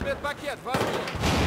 Ответ пакет, возьми!